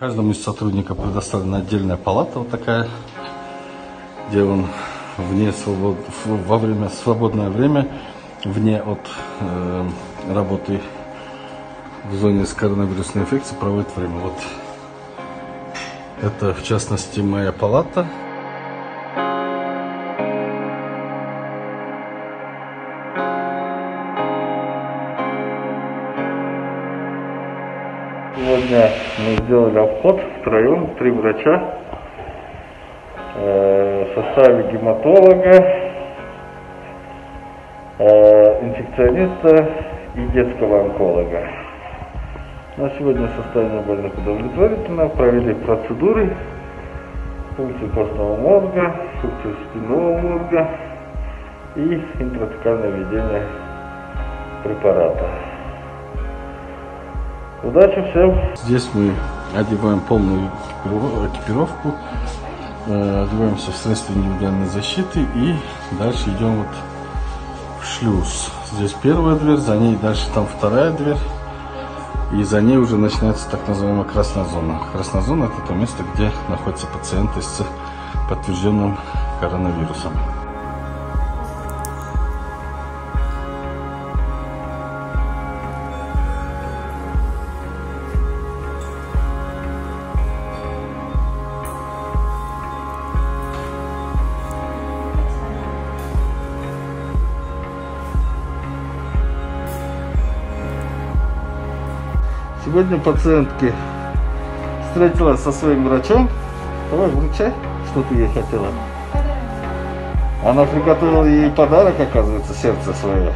Каждому из сотрудников предоставлена отдельная палата вот такая, где он вне свобод... во время свободное время, вне от э, работы в зоне с коронавирусной инфекцией проводит время. Вот это в частности моя палата. Сегодня мы сделали обход втроем, три врача э, в составе гематолога, э, инфекциониста и детского онколога. На сегодня состояние больных удовлетворительно. Провели процедуры функции костного мозга, функции спинного мозга и интратекальное введение препарата. Удачи всем! Здесь мы одеваем полную экипировку, э, одеваемся в средства индивидуальной защиты и дальше идем вот в шлюз. Здесь первая дверь, за ней дальше там вторая дверь. И за ней уже начинается так называемая красная зона. Красная зона это то место, где находятся пациенты с подтвержденным коронавирусом. Сегодня пациентки встретилась со своим врачом. Давай, вручай, что ты ей хотела. Она приготовила ей подарок, оказывается, сердце свое.